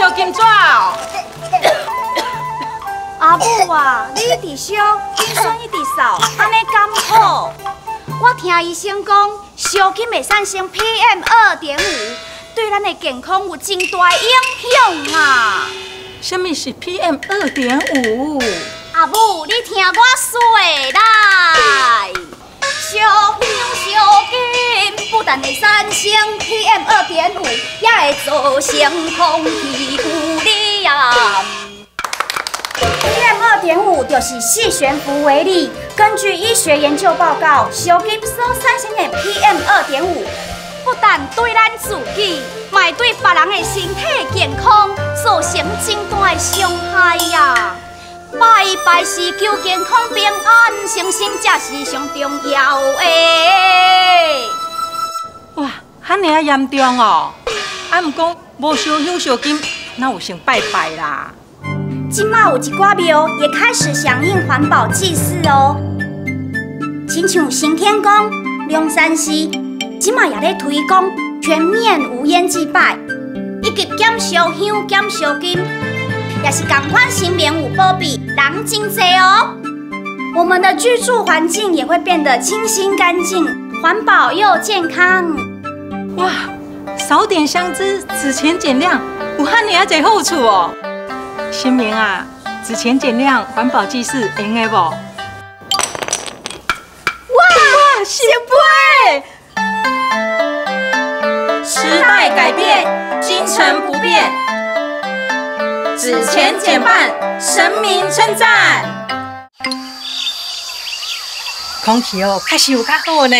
来烧金纸哦。阿母啊，你一直烧，金酸一直扫，安尼刚好。我听医生讲，烧金会产生 PM 二点五，对咱的健康有真大影响啊。什么是 PM 二点五？阿母，你听我说金不但会产生 PM 二点五，也会造成空气污染。PM 二点五就是细悬浮微粒。根据医学研究报告，烧金所产生的 PM 二点五，不但对咱自己，也对别人的身体健康造成真大的伤害呀！拜拜是求健康平安，诚心才是上重要的。哇，遐尼啊严重哦！啊，毋过无烧香烧金，哪有先拜拜啦？今嘛有一寡庙也开始响应环保祭祀哦，亲像新天宫、龙山寺，今嘛也在推广全面无烟祭拜，以及减烧香、减烧金，也是赶快新棉有保庇，人真济哦。我们的居住环境也会变得清新干净，环保又健康。哇，少点香脂，纸钱减量，有遐尼啊侪好处哦。新明啊，纸钱减量，环保祭祀，用得不？哇，谢杯！时代改变，精神不变，纸钱减半，神明称赞。空气哦，确实有较好呢。